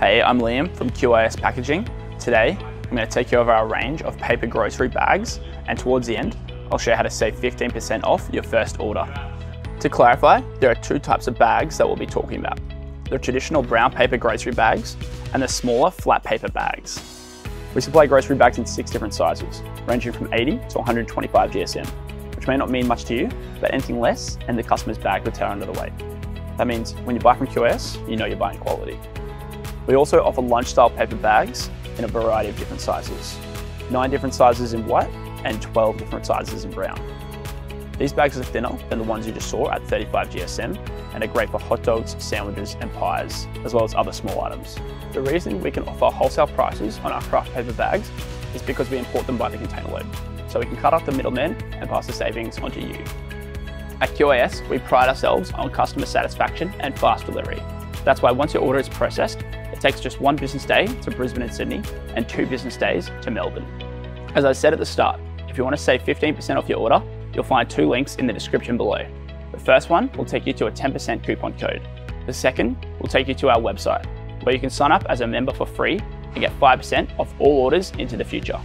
Hey, I'm Liam from QIS Packaging. Today, I'm going to take you over our range of paper grocery bags and towards the end, I'll show you how to save 15% off your first order. To clarify, there are two types of bags that we'll be talking about. The traditional brown paper grocery bags and the smaller flat paper bags. We supply grocery bags in six different sizes, ranging from 80 to 125 GSM, which may not mean much to you, but anything less and the customer's bag will tear under the weight. That means when you buy from QIS, you know you're buying quality. We also offer lunch-style paper bags in a variety of different sizes. Nine different sizes in white and 12 different sizes in brown. These bags are thinner than the ones you just saw at 35 GSM and are great for hot dogs, sandwiches and pies, as well as other small items. The reason we can offer wholesale prices on our kraft paper bags is because we import them by the container load, so we can cut off the middlemen and pass the savings onto you. At QIS, we pride ourselves on customer satisfaction and fast delivery. That's why once your order is processed, it takes just one business day to Brisbane and Sydney and two business days to Melbourne. As I said at the start, if you want to save 15% off your order, you'll find two links in the description below. The first one will take you to a 10% coupon code. The second will take you to our website, where you can sign up as a member for free and get 5% off all orders into the future.